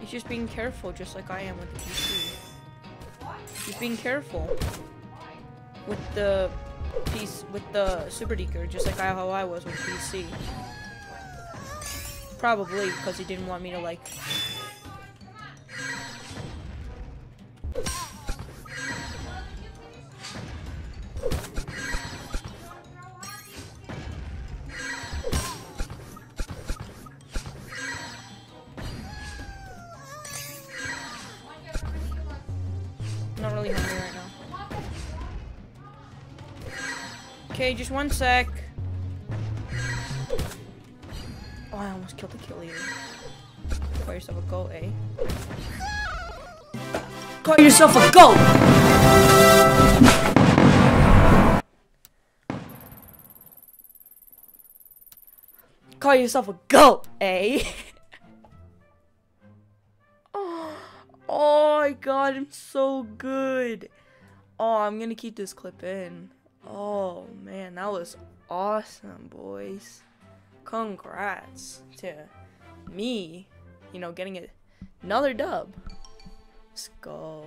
He's just being careful, just like I am with the PC. He's being careful with the piece with the Super Deeker, just like I, how I was with PC. Probably because he didn't want me to like really hungry right now. Okay, just one sec. Oh, I almost killed the kill leader. Call yourself a goat, eh? Call yourself a goat! Call yourself a goat, eh? my god, I'm so good. Oh, I'm gonna keep this clip in. Oh man, that was awesome, boys. Congrats to me, you know, getting another dub. Let's go.